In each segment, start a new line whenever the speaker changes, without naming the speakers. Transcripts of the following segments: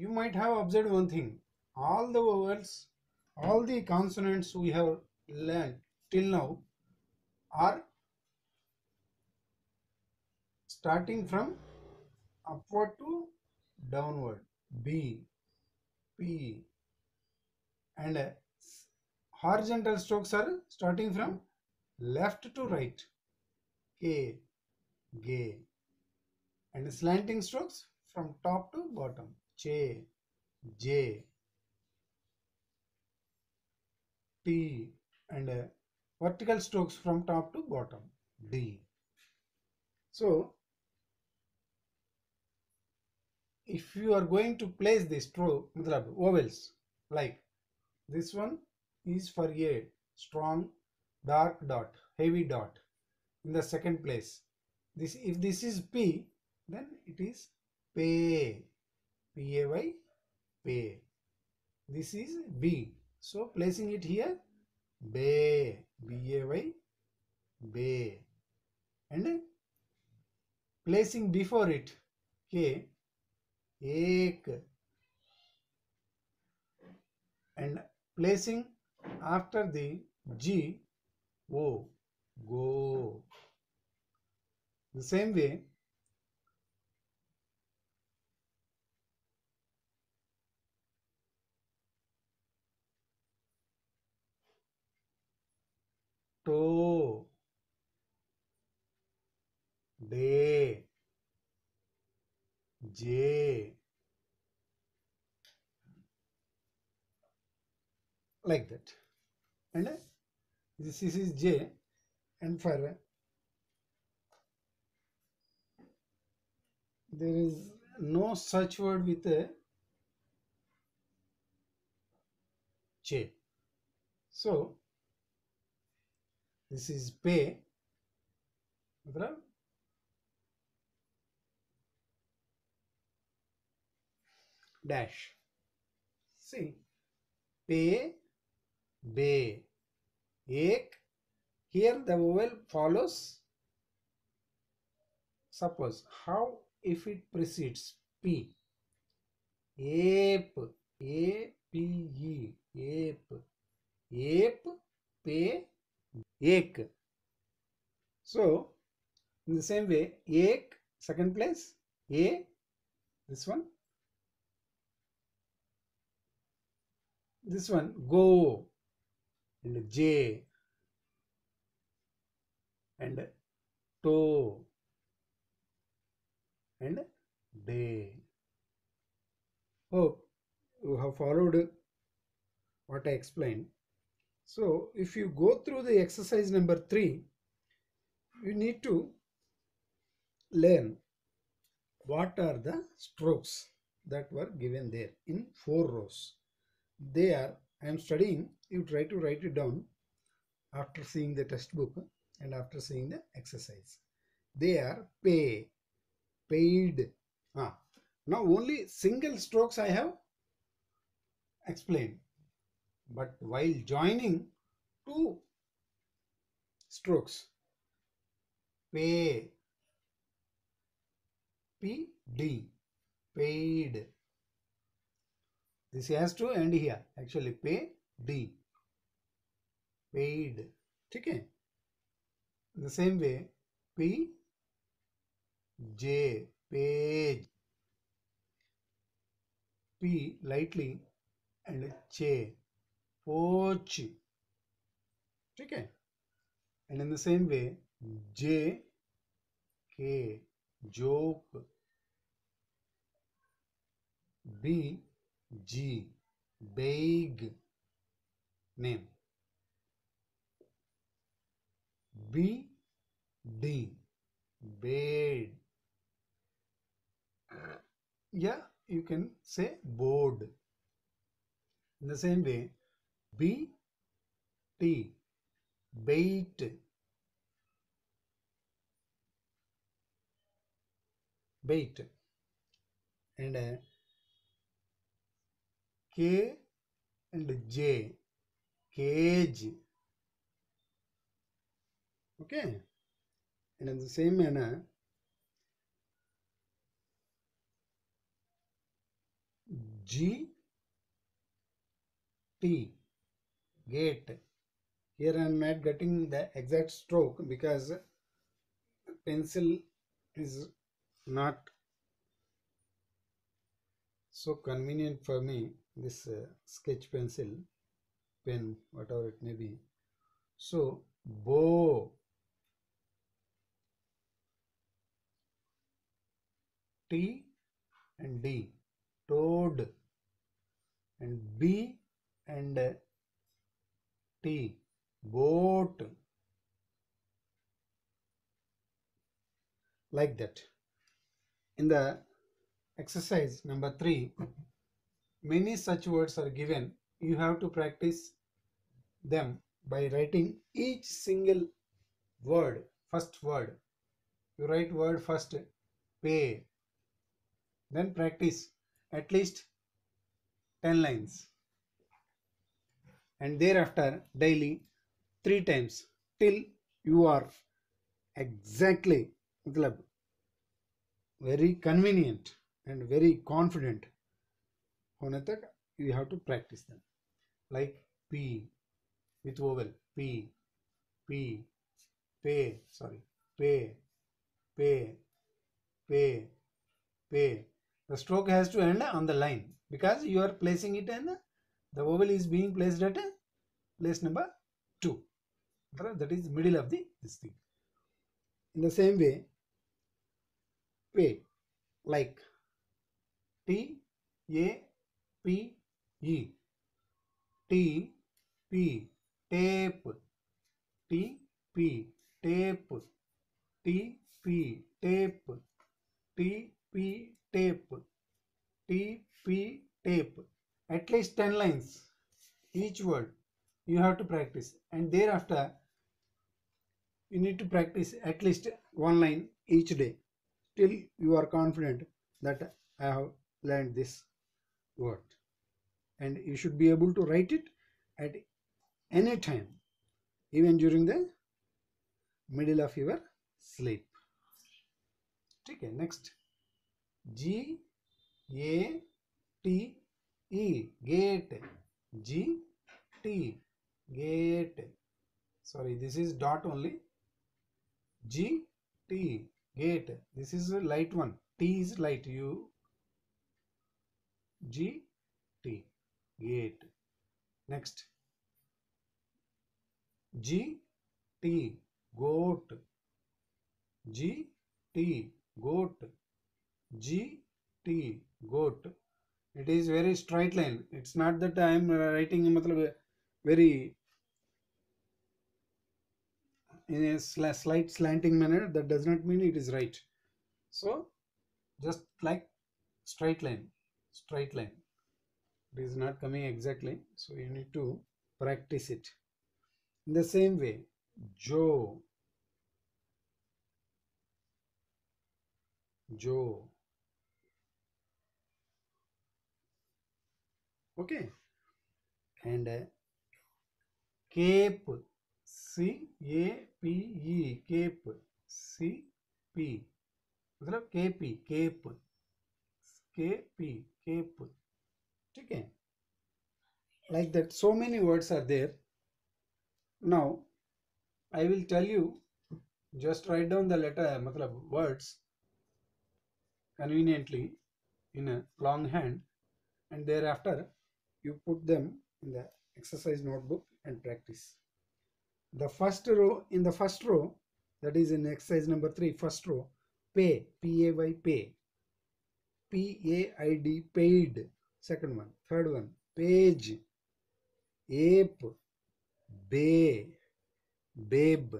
you might have observed one thing. All the vowels all the consonants we have learned till now are starting from upward to downward. B p and horizontal strokes are starting from left to right. K g and slanting strokes from top to bottom che j t and uh, vertical strokes from top to bottom d. So if you are going to place the stroke vowels like this one is for a strong dark dot heavy dot in the second place. This if this is p then it is pay p a y pay this is b. So placing it here. Bay b a y bay and placing before it k. Ek. And placing after the g o. Go. The same way to day j like that. And uh, this is j and for there is no such word with a j. So this is P. dash. See? Pay bay ek. Here the vowel follows. Suppose how if it precedes p? A p e. Pay ek. So in the same way ek second place a this one. This one go. And j. And to. And day. Hope you have followed what i explained so if you go through the exercise number 3 you need to learn what are the strokes that were given there in four rows. They are i am studying you try to write it down after seeing the textbook and after seeing the exercise. They are pay paid ah. Now only single strokes i have explained but while joining two strokes. Pay pd paid. This has to end here. Actually pay d. Paid. Okay. The same way p j. Page p lightly and che poach okay and in the same way j k joke b g big name. B d bed. Yeah you can say board. In the same way b t bait. Bait. And uh, k and j. Cage. Okay. And in the same manner G T gate. Here I am not getting the exact stroke because pencil is not so convenient for me this uh, sketch pencil pen whatever it may be. So bow T and D. Toad. And B and T boat like that. In the exercise number 3 many such words are given. You have to practice them by writing each single word first word. You write word first pay. Then practice at least 10 lines and thereafter daily three times till you are exactly matlab, very convenient and very confident होने तक you have to practice them like p with vowel p p pay sorry pay pay pay pay the stroke has to end on the line because you are placing it in the vowel is being placed at place number 2 that is middle of the this thing in the same way pay like t a p e t p tape t p tape t p tape t p tape t p tape at least 10 lines each word you have to practice. And thereafter you need to practice at least one line each day till you are confident that I have learned this word. And you should be able to write it at any time even during the middle of your sleep. Okay next. G A T E gate. G T gate. Sorry this is dot only. G T gate. This is a light one. T is light. You G T gate. Next. G T goat. G T goat. G T goat it is very straight line. It's not that I am uh, writing matlab uh, very in a slight slanting manner that does not mean it is right. So just like straight line straight line. It is not coming exactly so you need to practice it. In the same way joe. Joe okay and uh, cape c a p e cape c p मतलब के P cap के P cap ठीक है like that so many words are there now i will tell you just write down the letter matlab words conveniently in a long hand and thereafter you put them in the exercise notebook and practice the first row in the first row that is in exercise number 3 first row pay p a y pay p a i d paid second one third one page ape bay babe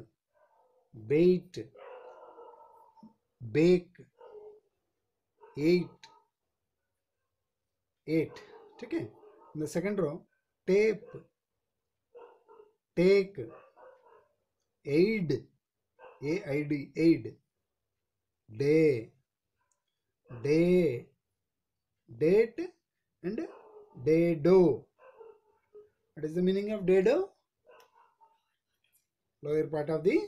bait bake eight eight ठीक है In the second row tape take aid a i d aid day day date and dado what is the meaning of dado lower part of the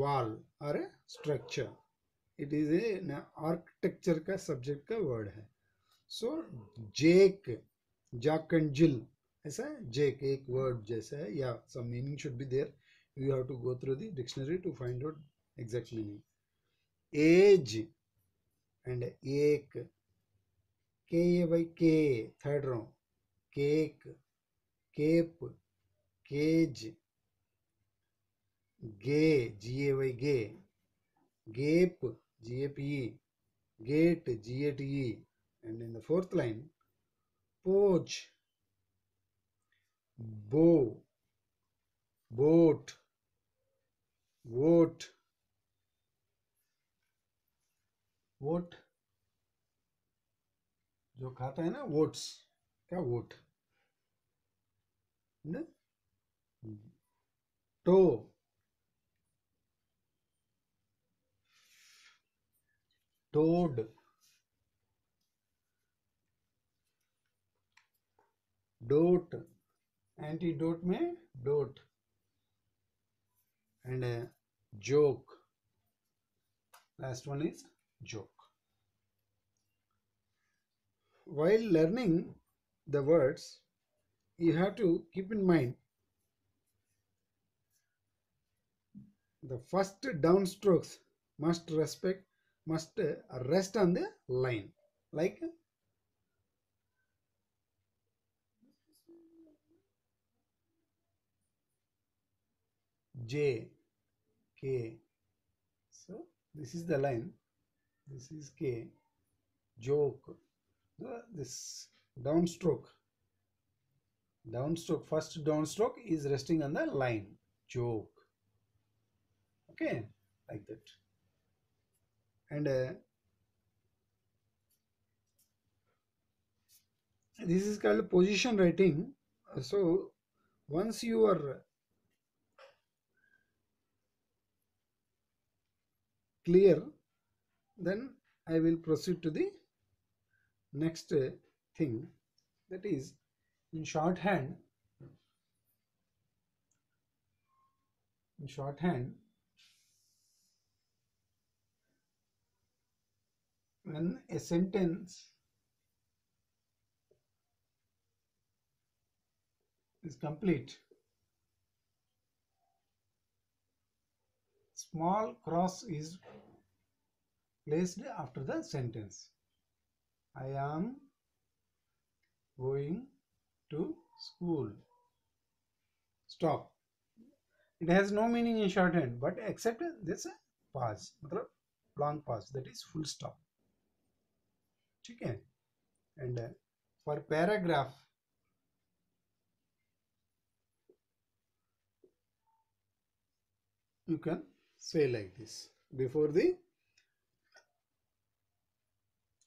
wall or a structure it is a architecture का subject का word है so Jake Jack and Jill ऐसा है? Jake एक word जैसा है, या some meaning should be there you have to go through the dictionary to find out exact meaning age and एक. के ये भाई के third wrong cake cape cage gay G A Y gay gape G A P gate G A T and in the fourth line poach bow boat vote vote जो खाता है ना votes क्या vote? Toe. Toad. Dote antidote में dote and a joke. Last one is joke. While learning the words you have to keep in mind the first downstrokes must respect must rest on the line. Like J K. So this is the line. This is K. Joke. This downstroke. Downstroke first downstroke is resting on the line. Joke. Okay like that. And uh, this is called position writing. So once you are clear then I will proceed to the next thing. That is in shorthand in shorthand when a sentence is complete small cross is placed after the sentence. I am going to school. Stop. It has no meaning in shorthand, but except this pause, long pause, that is full stop. Chicken. And uh, for paragraph, you can say like this. Before the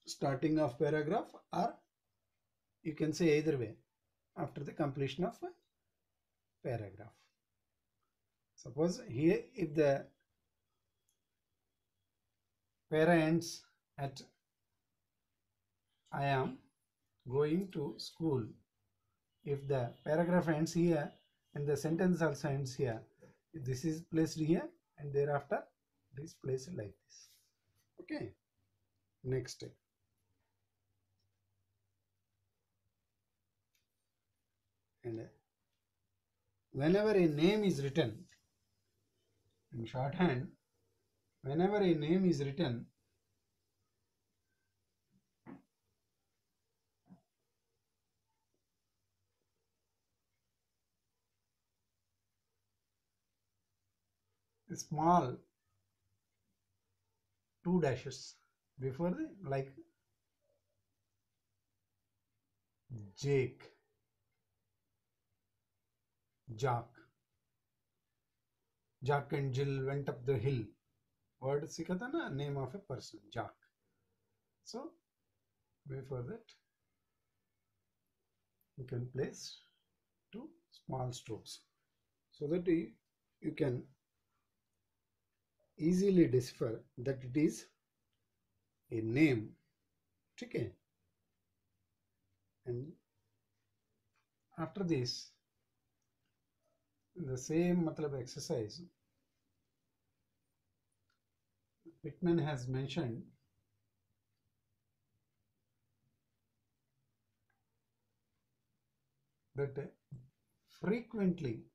starting of paragraph or you can say either way after the completion of a paragraph. Suppose here if the para ends at I am going to school if the paragraph ends here and the sentence also ends here this is placed here and thereafter it is placed like this. Okay. Next and uh, whenever a name is written in shorthand whenever a name is written small two dashes before the like Jake, Jack. Jack and Jill went up the hill. Word सीखा था ना name of a person Jack. So before that you can place two small strokes so that you, you can easily decipher that it is a name okay? and after this the same matlab exercise Pitman has mentioned that frequently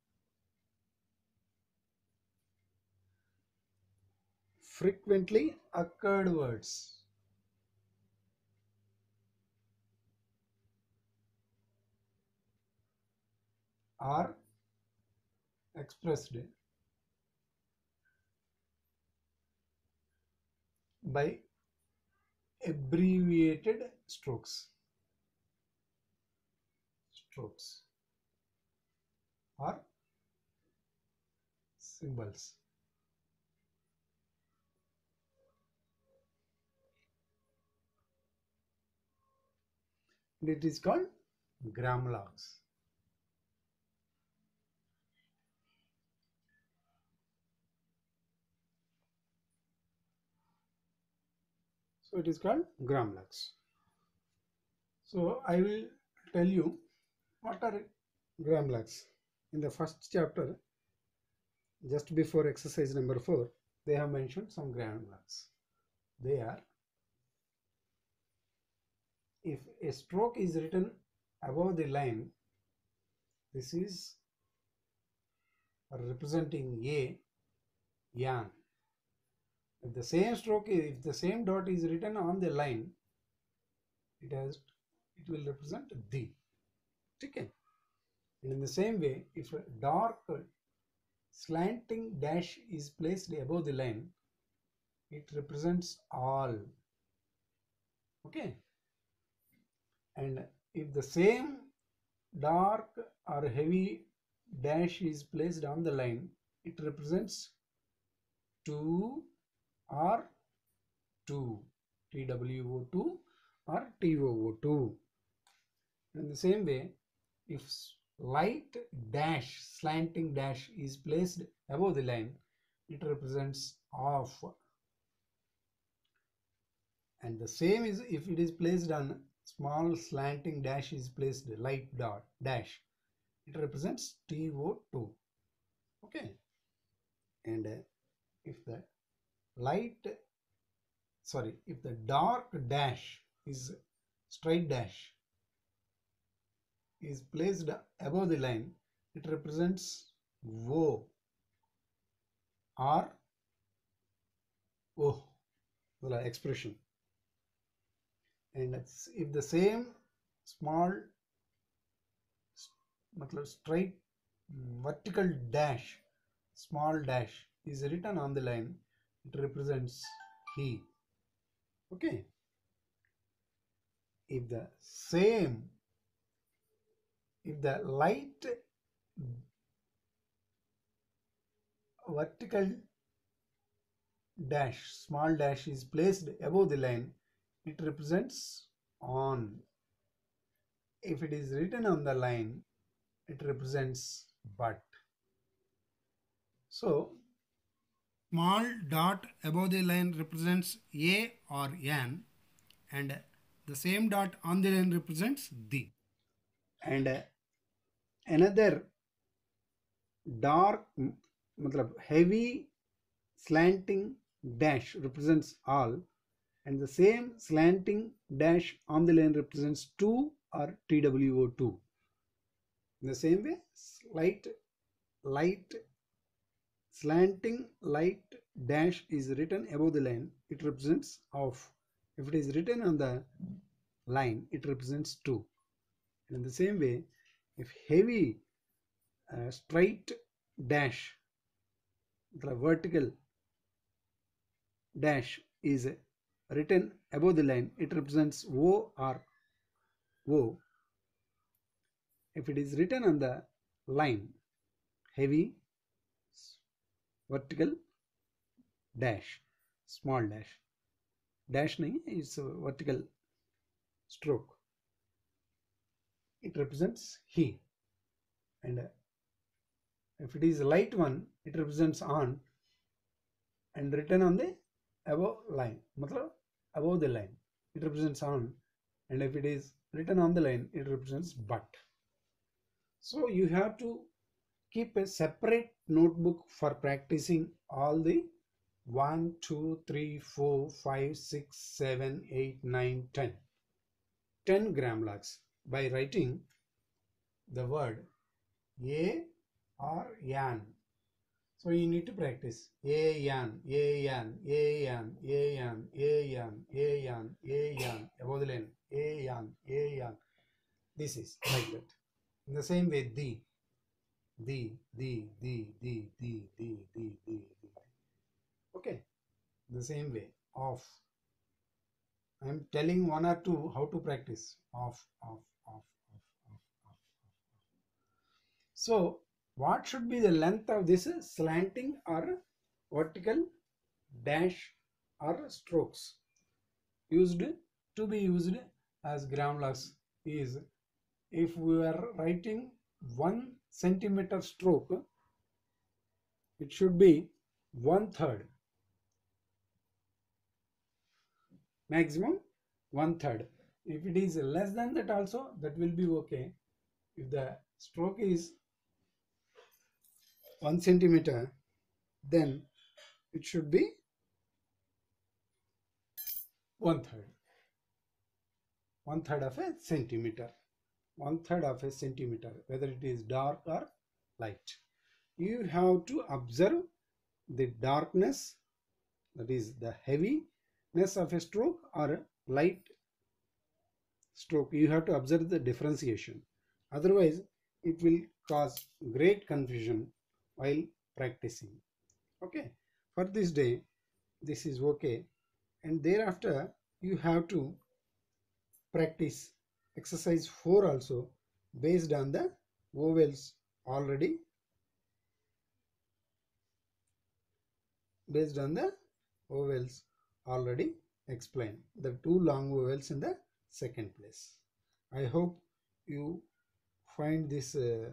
frequently occurred words. Are expressed by abbreviated strokes. Strokes. Or symbols and it is called grammalogues so it is called grammalogues so i will tell you what are grammalogues in the first chapter just before exercise number 4 they have mentioned some grammalogues they are if a stroke is written above the line this is representing a yan if the same stroke if the same dot is written on the line it has it will represent the okay? And in the same way if a dark slanting dash is placed above the line it represents all. Okay and if the same dark or heavy dash is placed on the line it represents 2 or 2 TWO2 or TOO2 in the same way if light dash slanting dash is placed above the line it represents off. And the same is if it is placed on small slanting dash is placed light dot dash. It represents TO2 okay. And uh, if the light sorry if the dark dash is straight dash is placed above the line it represents O. Or O. The expression and if the same small matlab straight mm, vertical dash small dash is written on the line it represents he. Okay? If the same if the light vertical dash small dash is placed above the line it represents on if it is written on the line it represents but. So
small dot above the line represents a or an and the same dot on the line represents the.
And another dark heavy slanting dash represents all and the same slanting dash on the line represents 2 or TWO2 in the same way slight light slanting light dash is written above the line it represents off if it is written on the line it represents 2 and in the same way if heavy uh, straight dash the vertical dash is written above the line it represents O or O. If it is written on the line heavy vertical dash small dash. Dash nahi is vertical stroke. It represents he. And uh, if it is light one it represents on. And written on the above line. matlab above the line it represents on and if it is written on the line it represents but so you have to keep a separate notebook for practicing all the 1 2 3 4 5 6 7 8 9 10 10 grammalogues by writing the word a or yan. So you need to practice a yan, a yan, a yan, a yan, a yan, a yan, a yan, above the line, a yan, a yan. This is like that. In the same way, the, the, the, the, the, the, the, the, the, the. Okay. The same way, off. I am telling one or two how to practice. Off, off, off, off, off, off, off. So, what should be the length of this slanting or vertical dash or strokes used to be used as grammalogues is if we are writing one centimeter stroke it should be one third. Maximum one third. If it is less than that also that will be okay. If the stroke is one centimeter then it should be one third one third of a centimeter. One third of a centimeter whether it is dark or light. You have to observe the darkness that is the heaviness of a stroke or a light stroke. You have to observe the differentiation. Otherwise it will cause great confusion while practicing. Okay. For this day this is okay. And thereafter you have to practice exercise 4 also based on the vowels already. Based on the vowels already explained. The two long vowels in the second place. I hope you find this uh,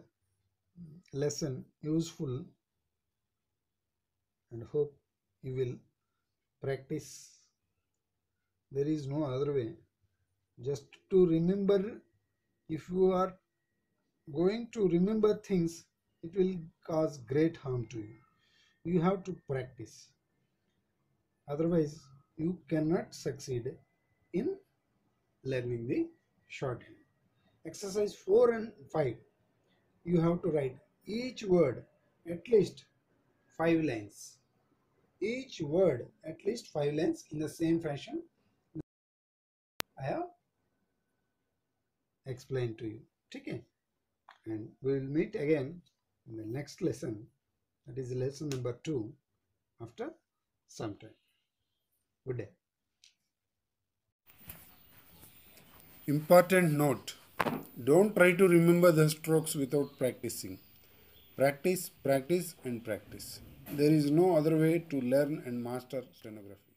lesson useful and hope you will practice. There is no other way. Just to remember if you are going to remember things it will cause great harm to you. You have to practice. Otherwise you cannot succeed in learning the shorthand. Exercise 4 and 5 you have to write each word at least 5 lines each word at least 5 lines in the same fashion I have explained to you. Okay? And we will meet again in the next lesson. That is lesson number 2 after some time. Good day.
Important note Don't try to remember the strokes without practicing. Practice, practice, and practice. There is no other way to learn and master stenography.